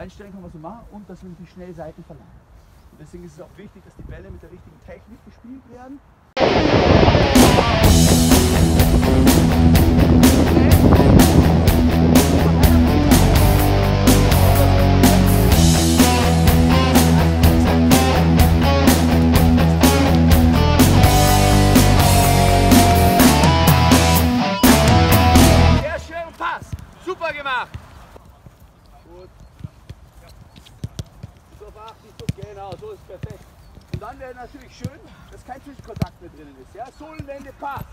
einstellen kann, was wir machen und dass wir die schnell Seiten verlangen. Und deswegen ist es auch wichtig, dass die Bälle mit der richtigen Technik gespielt werden. Super gemacht. Genau, so ist perfekt. Und dann wäre natürlich schön, dass kein Zwischenkontakt mehr drinnen ist. Ja, Sohlenwende, Pass.